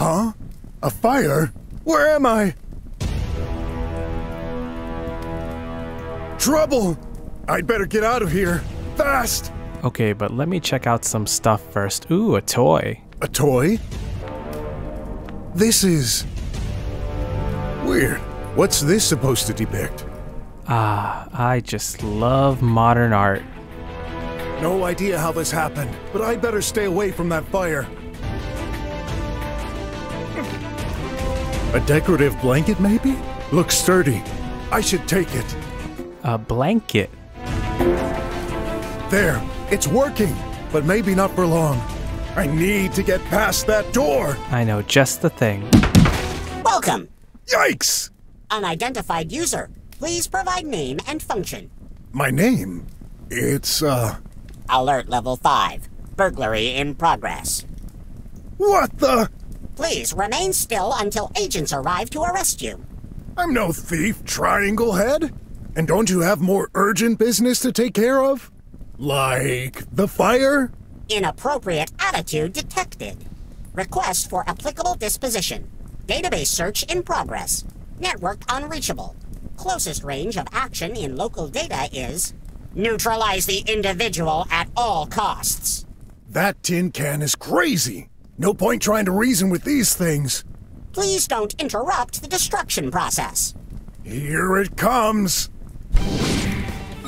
Huh? A fire? Where am I? Trouble! I'd better get out of here. Fast! Okay, but let me check out some stuff first. Ooh, a toy. A toy? This is. weird. What's this supposed to depict? Ah, I just love modern art. No idea how this happened, but I'd better stay away from that fire. A decorative blanket, maybe? Looks sturdy. I should take it. A blanket. There, it's working, but maybe not for long. I need to get past that door. I know just the thing. Welcome! Yikes! Unidentified user. Please provide name and function. My name? It's, uh. Alert level 5. Burglary in progress. What the? Please remain still until agents arrive to arrest you. I'm no thief, Triangle Head. And don't you have more urgent business to take care of? Like the fire? Inappropriate attitude detected. Request for applicable disposition. Database search in progress. Network unreachable. Closest range of action in local data is neutralize the individual at all costs. That tin can is crazy. No point trying to reason with these things. Please don't interrupt the destruction process. Here it comes.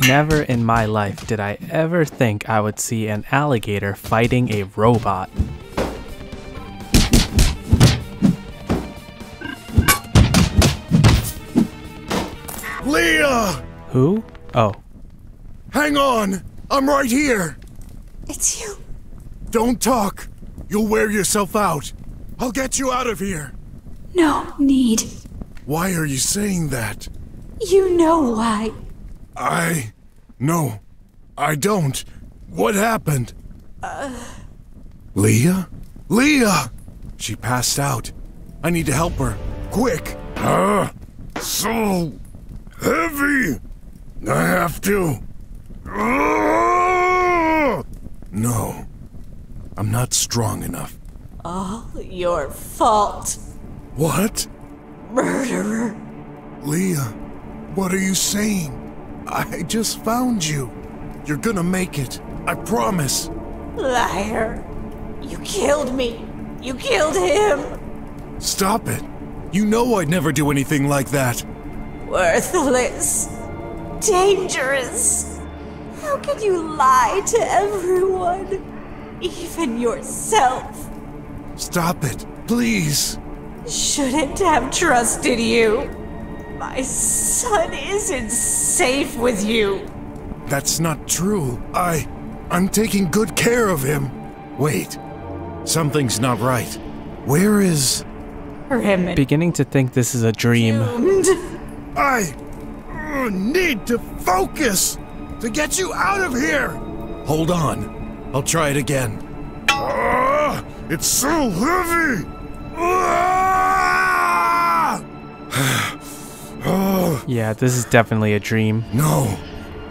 Never in my life did I ever think I would see an alligator fighting a robot. Leah! Who? Oh, Hang on! I'm right here! It's you. Don't talk! You'll wear yourself out. I'll get you out of here. No need. Why are you saying that? You know why. I. No, I don't. What happened? Leah? Leah! She passed out. I need to help her. Quick! Ah, so heavy! I have to. No, I'm not strong enough. All your fault, What? murderer. Leah, what are you saying? I just found you. You're gonna make it. I promise. Liar. You killed me. You killed him. Stop it. You know I'd never do anything like that. Worthless. Dangerous. How can you lie to everyone? Even yourself. Stop it, please. Shouldn't have trusted you. My son isn't safe with you. That's not true. I. I'm taking good care of him. Wait. Something's not right. Where is. Rem beginning to think this is a dream. doomed. I. need to focus to get you out of here! Hold on. I'll try it again. Ah, it's so heavy! Ah! oh. Yeah, this is definitely a dream. No,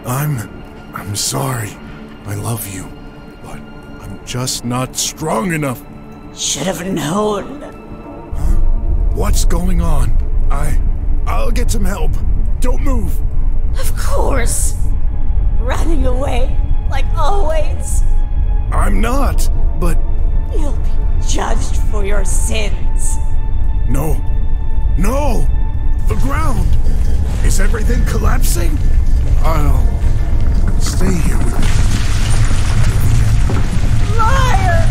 I'm. I'm sorry. I love you. But I'm just not strong enough. Should have known. What's going on? I. I'll get some help. Don't move. Of course. Running away, like always. I'm not, but. You'll be judged for your sins. No. No! The ground! Is everything collapsing? I'll. stay here with you. Liar!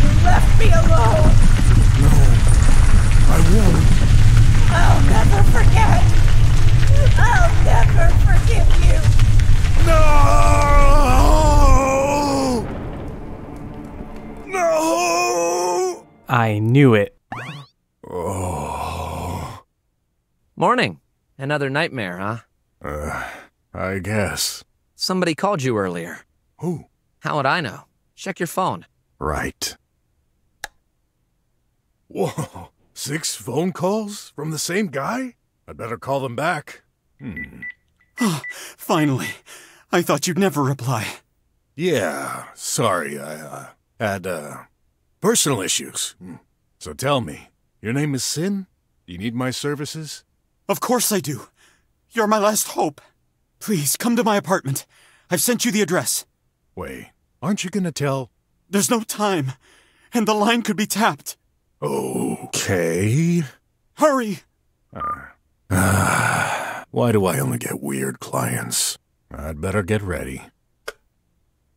You left me alone. I knew it. Oh. Morning. Another nightmare, huh? I guess. Somebody called you earlier. Who? How would I know? Check your phone. Right. Whoa. Six phone calls from the same guy? I'd better call them back. Finally. I thought you'd never reply. Yeah, sorry, I uh, had uh, personal issues. So tell me, your name is Sin? Do you need my services? Of course I do. You're my last hope. Please, come to my apartment. I've sent you the address. Wait, aren't you gonna tell? There's no time, and the line could be tapped. Okay. Hurry! Ah. Why do I only get weird clients? I'd better get ready.